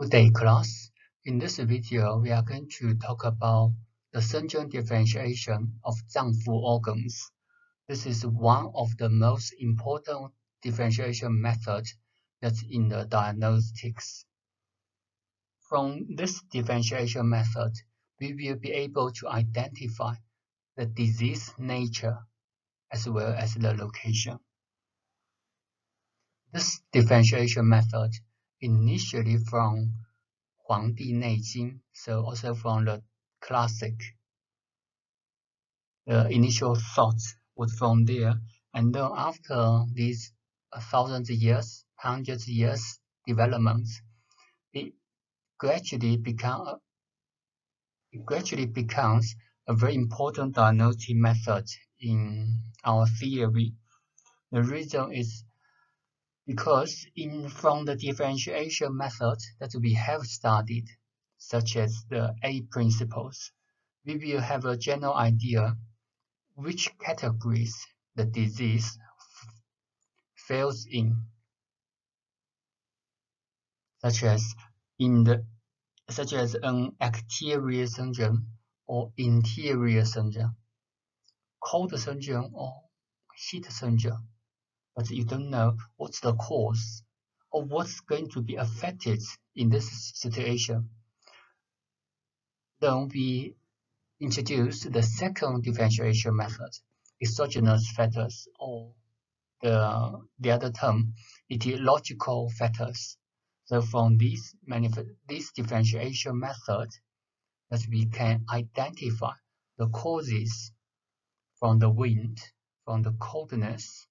Good day class. In this video, we are going to talk about the syndrome differentiation of Zangfu organs. This is one of the most important differentiation methods that's in the diagnostics. From this differentiation method, we will be able to identify the disease nature as well as the location. This differentiation method initially from Huangdi Neijing, so also from the classic. The initial thoughts was from there, and then after these thousands of years, hundreds of years developments, it gradually become it gradually becomes a very important diagnostic method in our theory. The reason is because in from the differentiation method that we have studied, such as the eight principles, we will have a general idea which categories the disease falls in, such as in the such as an exterior syndrome or interior syndrome, cold syndrome or heat syndrome but you don't know what's the cause or what's going to be affected in this situation. Then we introduce the second differentiation method, exogenous factors, or the, the other term, etiological factors. So from this, this differentiation method, that we can identify the causes from the wind, from the coldness,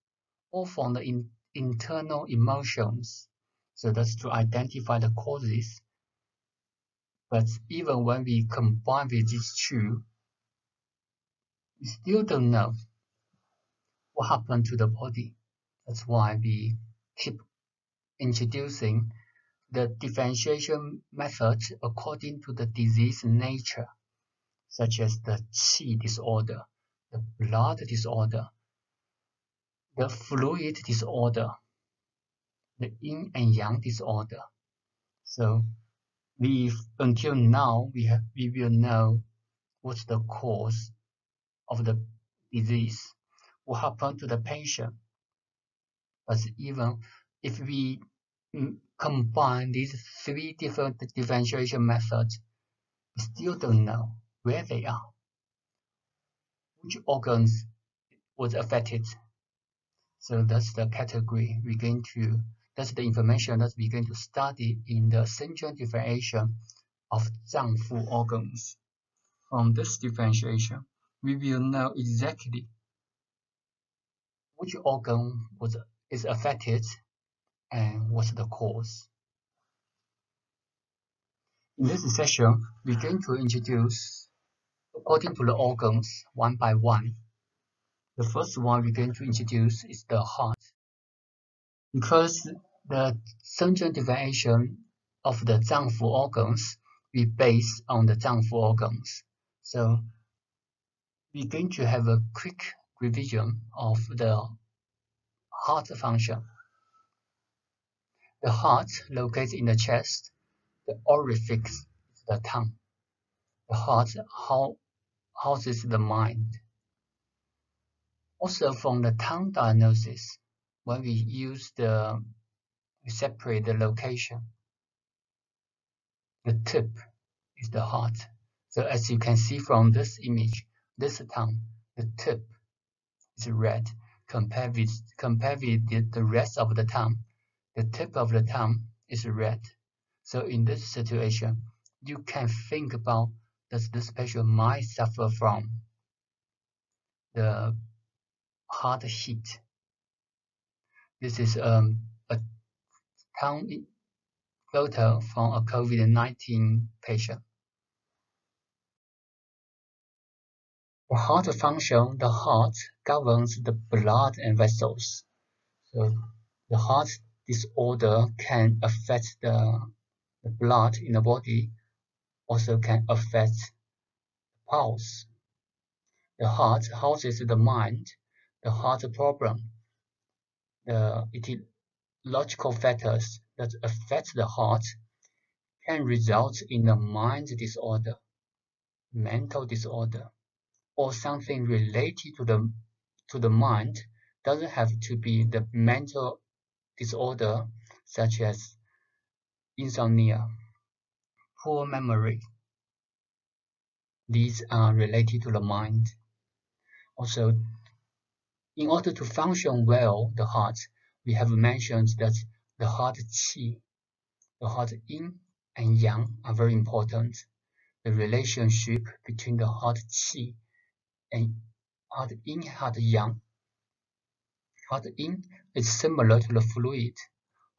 or from the in, internal emotions. So that's to identify the causes. But even when we combine with these two, we still don't know what happened to the body. That's why we keep introducing the differentiation method according to the disease nature, such as the qi disorder, the blood disorder, the fluid disorder, the yin and yang disorder. So we until now we have we will know what's the cause of the disease, what happened to the patient. But even if we mm, combine these three different differentiation methods, we still don't know where they are, which organs was affected so that's the category we're going to, that's the information that we're going to study in the syndrome differentiation of Zangfu organs. From this differentiation, we will know exactly which organ was is affected and what's the cause. In this session, we're going to introduce according to the organs one by one. The first one we're going to introduce is the heart. Because the syndrome differentiation of the Zangfu organs we base on the Zangfu organs. So we're going to have a quick revision of the heart function. The heart located in the chest, the orifice is the tongue. The heart houses the mind. Also from the tongue diagnosis, when we use the, we separate the location. The tip is the heart. So as you can see from this image, this tongue, the tip is red compared with, compared with the, the rest of the tongue. The tip of the tongue is red. So in this situation, you can think about does this patient might suffer from the heart heat. This is um, a tongue photo from a COVID-19 patient. The heart function, the heart governs the blood and vessels. So the heart disorder can affect the, the blood in the body, also can affect the pulse. The heart houses the mind the heart problem, uh, the etiological factors that affect the heart can result in a mind disorder, mental disorder, or something related to the to the mind doesn't have to be the mental disorder such as insomnia, poor memory. These are related to the mind. Also, in order to function well, the heart, we have mentioned that the heart qi, the heart yin and yang are very important. The relationship between the heart qi and heart yin, heart yang. Heart yin is similar to the fluid.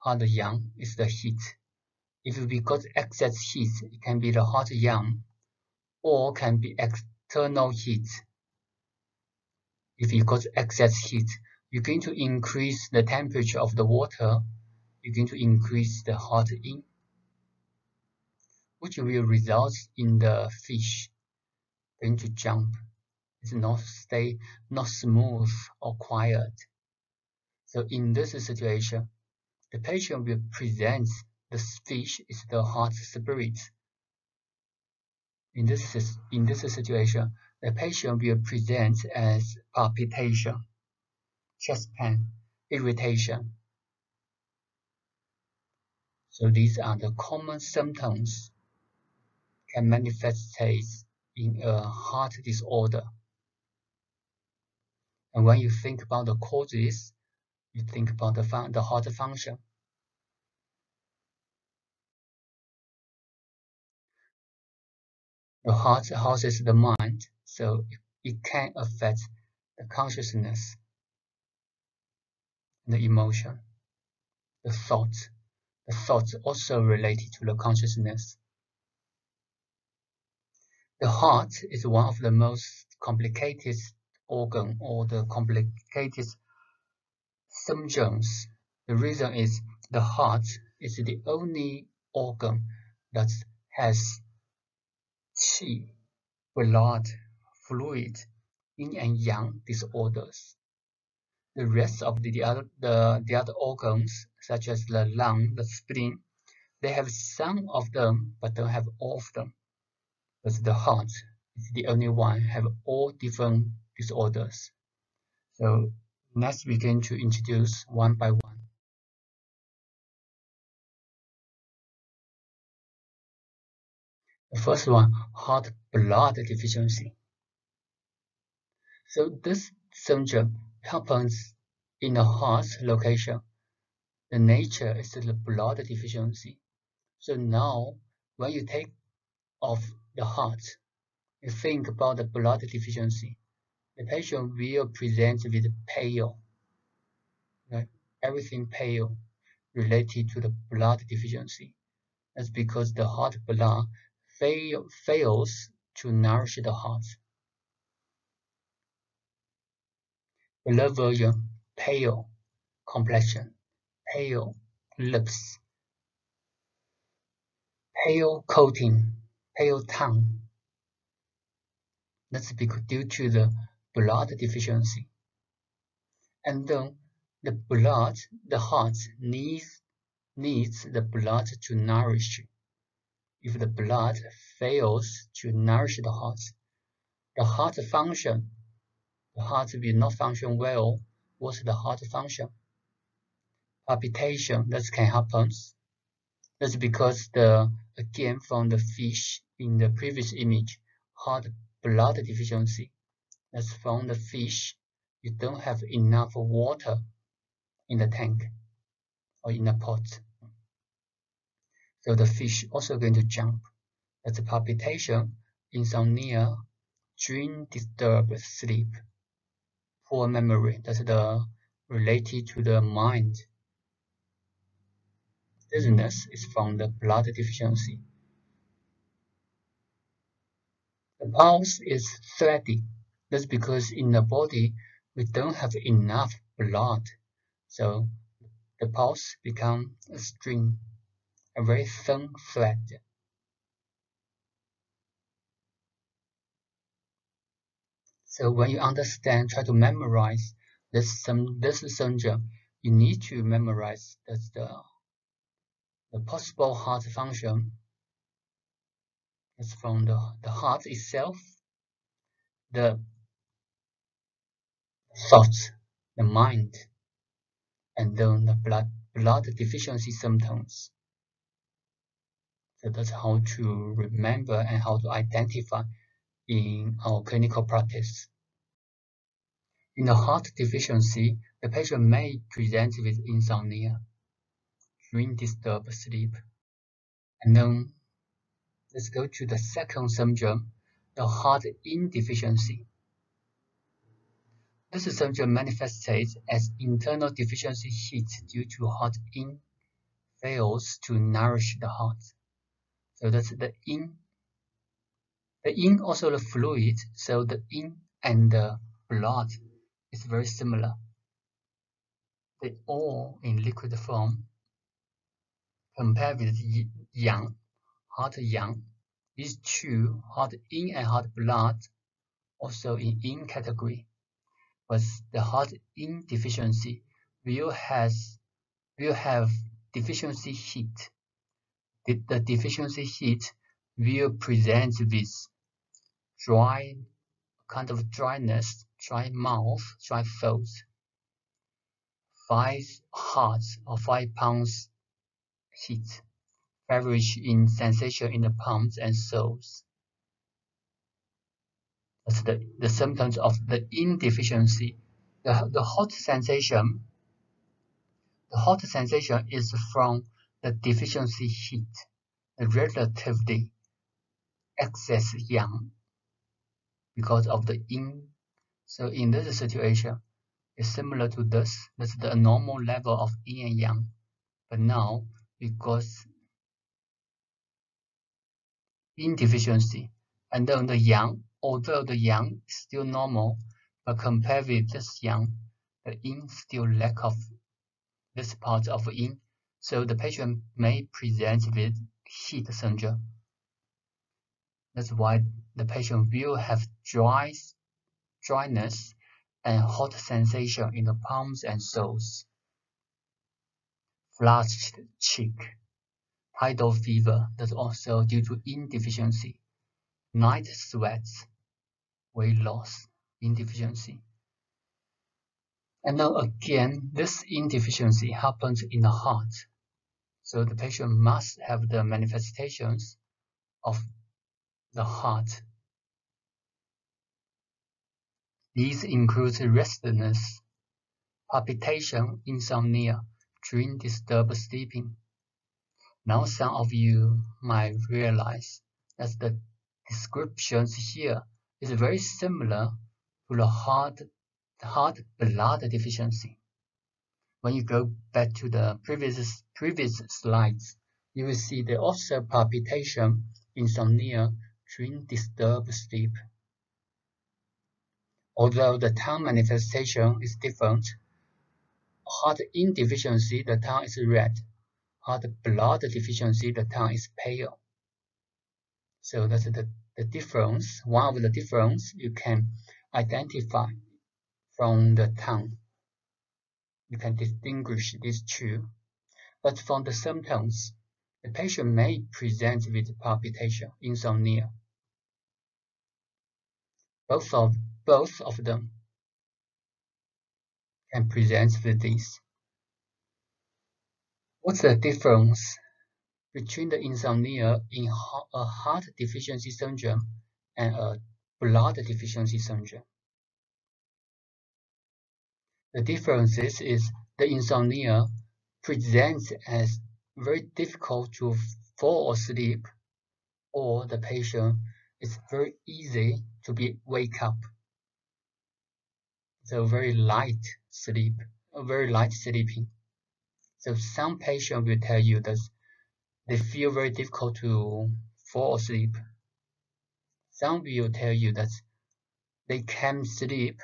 Heart yang is the heat. If we got excess heat, it can be the heart yang or can be external heat. If you got excess heat, you're going to increase the temperature of the water. You're going to increase the heart yin which will result in the fish going to jump. It's not stay not smooth or quiet. So in this situation, the patient will present the fish is the heart spirit. In this in this situation, the patient will present as palpitation, chest pain, irritation. So these are the common symptoms can manifest in a heart disorder. And when you think about the causes, you think about the, the heart function. The heart houses the mind, so it can affect the consciousness, the emotion, the thoughts. The thoughts also related to the consciousness. The heart is one of the most complicated organ or the complicated symptoms. The reason is the heart is the only organ that has qi, blood, fluid, yin and yang disorders. The rest of the, the other the, the other organs, such as the lung, the spleen, they have some of them but don't have all of them but the heart is the only one have all different disorders. So let's begin to introduce one by one. The first one, heart blood deficiency. So this syndrome happens in the heart location. The nature is the blood deficiency. So now when you take off the heart. You think about the blood deficiency. The patient will present with pale, right? everything pale related to the blood deficiency. That's because the heart blood fail, fails to nourish the heart. Blood version: pale complexion, pale lips, pale coating, pale tongue. That's because due to the blood deficiency. And then the blood, the heart needs needs the blood to nourish. If the blood fails to nourish the heart, the heart function, the heart will not function well. What's the heart function? Palpitation, that can happen. That's because the again from the fish in the previous image heart blood deficiency. That's from the fish, you don't have enough water in the tank or in the pot. So the fish also going to jump. That's palpitation, insomnia, dream disturbed sleep, poor memory. That's the related to the mind. Dizziness is from the blood deficiency. The pulse is thready. That's because in the body we don't have enough blood. So the pulse become a string, a very thin thread. So when you understand, try to memorize this some this syndrome, you need to memorize that's the the possible heart function It's from the, the heart itself, the thoughts, the mind, and then the blood, blood deficiency symptoms. So that's how to remember and how to identify in our clinical practice. In a heart deficiency, the patient may present with insomnia, dream disturbed sleep, and then let's go to the second syndrome, the heart yin deficiency. This syndrome manifests as internal deficiency heat due to heart yin fails to nourish the heart. So that's the yin. The yin also the fluid, so the yin and the blood is very similar. They all in liquid form. Compared with yang, heart yang, these two, heart yin and heart blood, also in yin category. But the heart yin deficiency will has will have deficiency heat the deficiency heat will present with dry kind of dryness, dry mouth, dry throat, five hearts or five pounds heat, feverish in sensation in the palms and soles. That's the, the symptoms of the yin deficiency. The, the hot sensation, the hot sensation is from the deficiency heat, the relatively excess yang because of the yin. So in this situation, it's similar to this. That's the normal level of yin and yang. But now, because yin deficiency, and then the yang, although the yang is still normal, but compared with this yang, the yin still lack of this part of yin so the patient may present with heat syndrome. That's why the patient will have dry, dryness and hot sensation in the palms and soles, flushed cheek, tidal fever. That's also due to yin deficiency, night sweats, weight loss, yin deficiency. And now again, this yin deficiency happens in the heart. So the patient must have the manifestations of the heart. These include restlessness, palpitation, insomnia, dream disturbed sleeping. Now some of you might realize that the descriptions here is very similar to the heart, heart blood deficiency. When you go back to the previous previous slides, you will see the also palpitation, insomnia, dream disturbed sleep. Although the tongue manifestation is different, heart yin deficiency, the tongue is red. Heart blood deficiency, the tongue is pale. So that's the, the difference. One of the difference you can identify from the tongue you can distinguish these two. But from the symptoms, the patient may present with palpitation, insomnia. Both of, both of them can present with this. What's the difference between the insomnia in a heart deficiency syndrome and a blood deficiency syndrome? The difference is the insomnia presents as very difficult to fall asleep or the patient is very easy to be wake up. So very light sleep, a very light sleeping. So some patients will tell you that they feel very difficult to fall asleep. Some will tell you that they can sleep,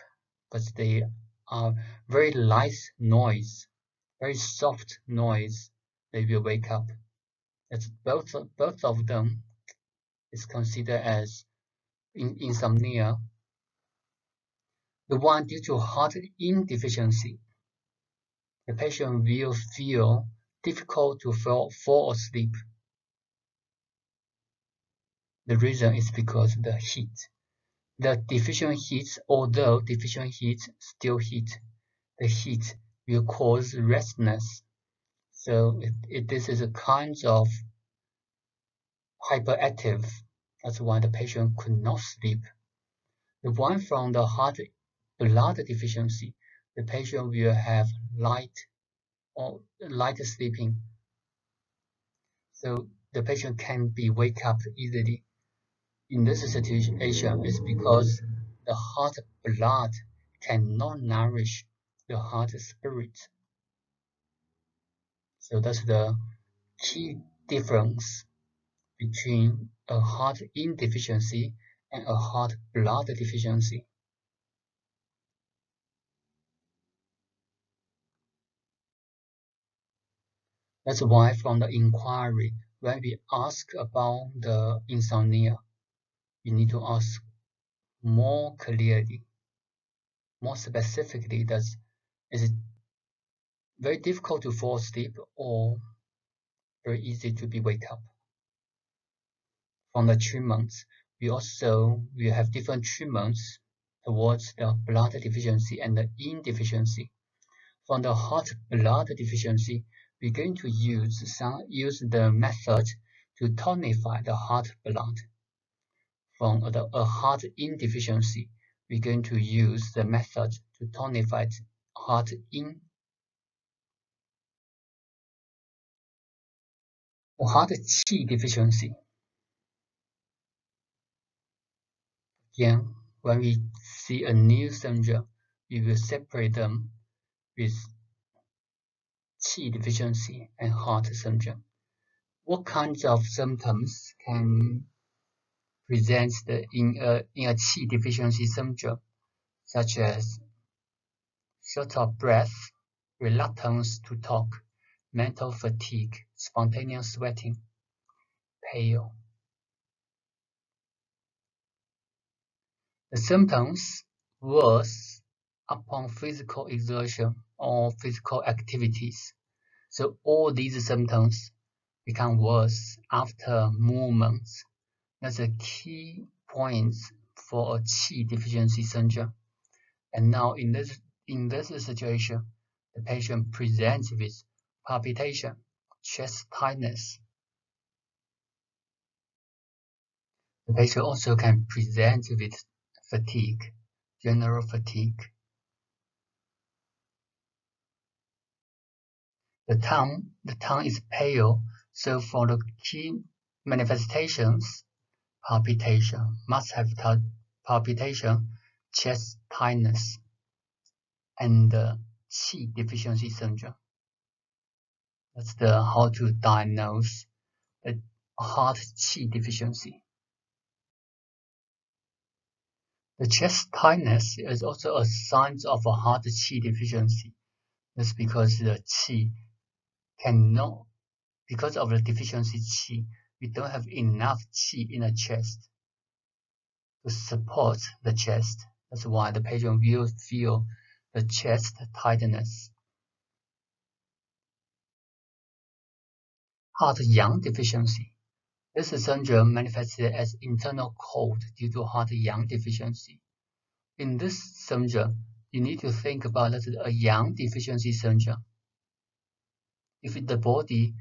but they are very light noise, very soft noise, they will wake up. It's both, both of them is considered as in, insomnia. The one due to heart yin deficiency, the patient will feel difficult to fall, fall asleep. The reason is because the heat. The deficient heat, although deficient heat still heat, the heat will cause restlessness. So it, it, this is a kind of hyperactive. That's why the patient could not sleep. The one from the heart blood deficiency, the patient will have light or light sleeping. So the patient can be wake up easily. In this situation, it's because the heart blood cannot nourish the heart spirit. So that's the key difference between a heart yin deficiency and a heart blood deficiency. That's why from the inquiry, when we ask about the insomnia, you need to ask more clearly, more specifically, does is it very difficult to fall asleep or very easy to be wake up? From the treatments, we also will have different treatments towards the blood deficiency and the yin deficiency. From the heart blood deficiency, we're going to use some use the method to tonify the heart blood. From the, a heart deficiency, we're going to use the method to tonify the heart yin. For heart qi deficiency, again, when we see a new syndrome, we will separate them with qi deficiency and heart syndrome. What kinds of symptoms can present the, in, a, in a qi deficiency syndrome, such as short of breath, reluctance to talk, mental fatigue, spontaneous sweating, pale. The symptoms worse upon physical exertion or physical activities. So all these symptoms become worse after movements. That's a key point for a qi deficiency syndrome. And now in this in this situation, the patient presents with palpitation, chest tightness. The patient also can present with fatigue, general fatigue. The tongue, the tongue is pale, so for the key manifestations, palpitation, must have palpitation, chest tightness, and uh, qi deficiency syndrome. That's the how to diagnose the heart qi deficiency. The chest tightness is also a sign of a heart qi deficiency. That's because the qi cannot, because of the deficiency qi, we don't have enough qi in the chest to support the chest. That's why the patient will feel the chest tightness. Heart yang deficiency. This syndrome manifested as internal cold due to heart yang deficiency. In this syndrome, you need to think about a yang deficiency syndrome if the body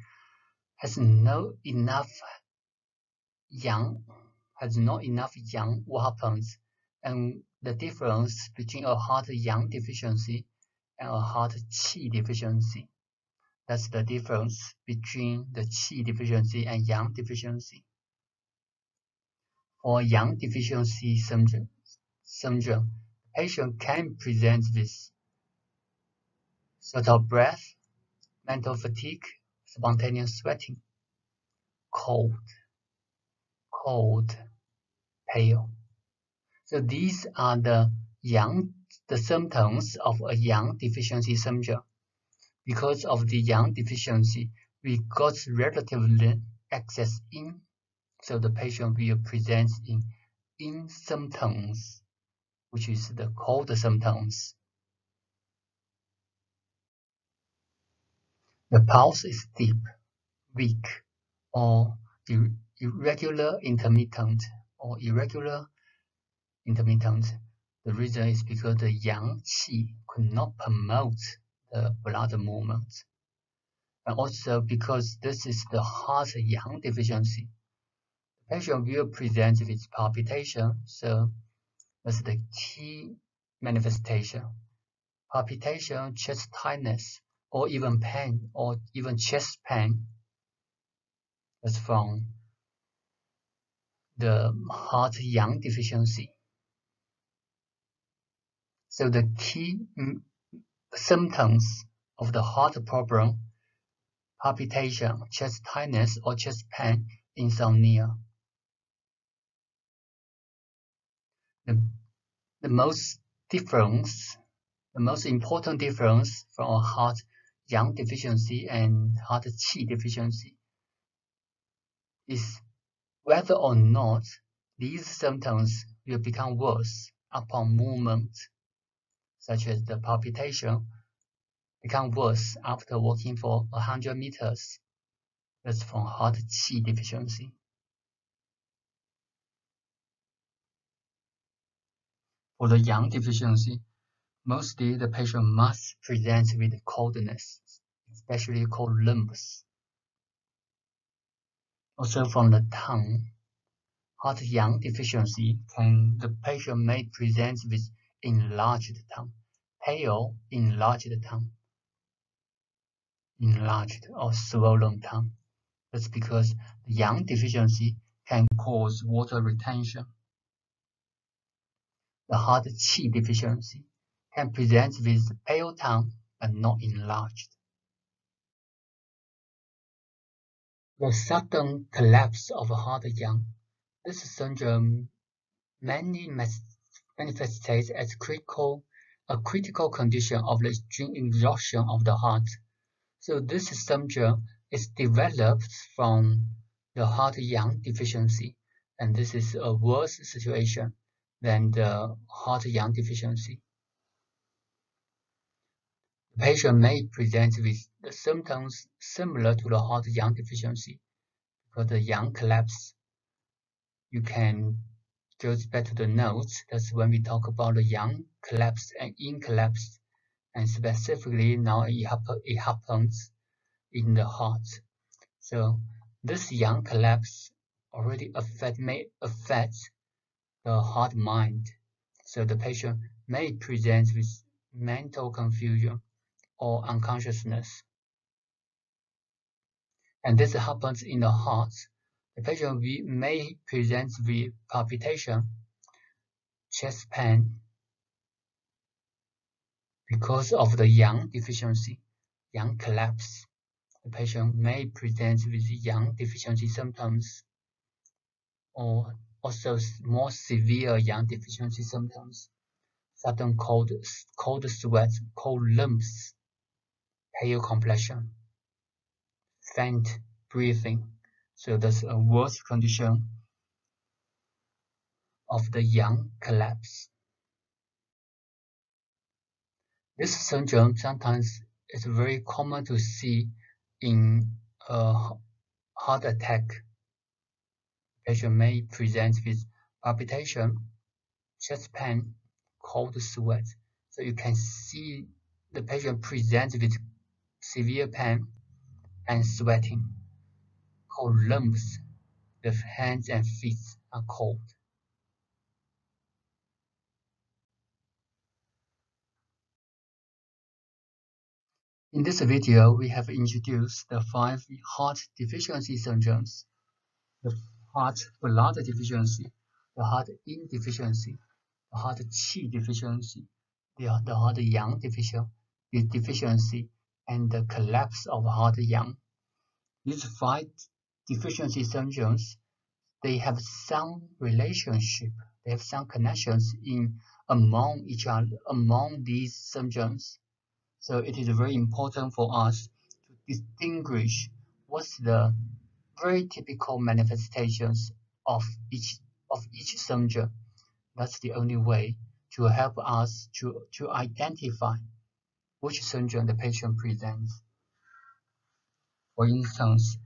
has no enough yang, has not enough yang, what happens? And the difference between a heart yang deficiency and a heart qi deficiency. That's the difference between the qi deficiency and yang deficiency. For yang deficiency syndrome, patient can present with short of breath, mental fatigue, spontaneous sweating, cold, cold, pale. So these are the yang, the symptoms of a yang deficiency syndrome. Because of the yang deficiency, we got relatively excess yin, so the patient will present in in symptoms, which is the cold symptoms. The pulse is deep, weak, or irregular intermittent or irregular intermittent. The reason is because the yang qi could not promote the blood movement. And also because this is the heart yang deficiency. The patient will present with palpitation, so that's the key manifestation. Palpitation, chest tightness, or even pain, or even chest pain. That's from the heart yang deficiency. So the key symptoms of the heart problem, palpitation, chest tightness or chest pain, insomnia. The, the most difference, the most important difference from heart yang deficiency and heart qi deficiency is whether or not these symptoms will become worse upon movement such as the palpitation, become worse after walking for 100 meters. That's from heart qi deficiency. For the yang deficiency, mostly the patient must present with coldness, especially cold limbs. Also from the tongue, heart yang deficiency can the patient may present with enlarged tongue, pale enlarged tongue, enlarged or swollen tongue. That's because the yang deficiency can cause water retention. The heart qi deficiency can present with pale tongue but not enlarged. The sudden collapse of heart yang. This syndrome mainly manifests as critical, a critical condition of the extreme exhaustion of the heart. So this syndrome is developed from the heart yang deficiency, and this is a worse situation than the heart yang deficiency. The patient may present with the symptoms similar to the heart yang deficiency because the yang collapse. You can goes back to the notes. That's when we talk about the yang collapse and yin collapse. And specifically now it, it happens in the heart. So this yang collapse already affect may affect the heart mind. So the patient may present with mental confusion or unconsciousness. And this happens in the heart the patient may present with palpitation, chest pain, because of the yang deficiency, yang collapse. The patient may present with yang deficiency symptoms or also more severe yang deficiency symptoms, sudden cold, cold sweat, cold limbs, pale complexion, faint breathing, so that's a worse condition of the yang collapse. This syndrome sometimes is very common to see in a heart attack. Patient may present with palpitation, chest pain, cold sweat. So you can see the patient present with severe pain and sweating cold limbs. The hands and feet are cold. In this video, we have introduced the five heart deficiency syndromes. The heart blood deficiency, the heart yin deficiency, the heart qi deficiency, the, the heart yang deficiency, and the collapse of heart yang. These five deficiency syndromes, they have some relationship, they have some connections in among each other, among these syndromes. So it is very important for us to distinguish what's the very typical manifestations of each of each syndrome. That's the only way to help us to, to identify which syndrome the patient presents. For instance,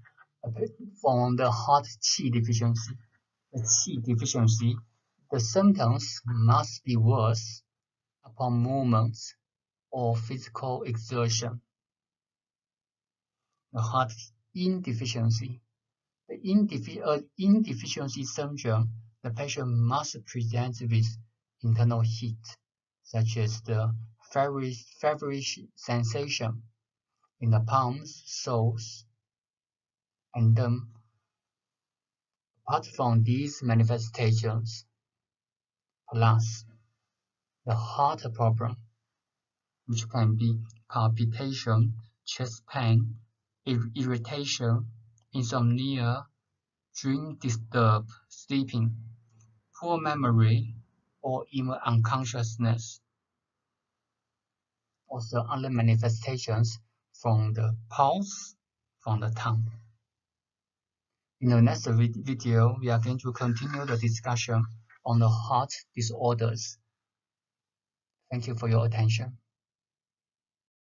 from the heart qi deficiency. The qi deficiency, the symptoms must be worse upon movements or physical exertion. The heart yin deficiency. The yin, uh, yin deficiency syndrome, the patient must present with internal heat, such as the feverish, feverish sensation in the palms, soles, and then apart from these manifestations, plus the heart problem, which can be palpitation, chest pain, irritation, insomnia, dream disturbed sleeping, poor memory, or even unconsciousness. Also other manifestations from the pulse, from the tongue. In the next video, we are going to continue the discussion on the heart disorders. Thank you for your attention.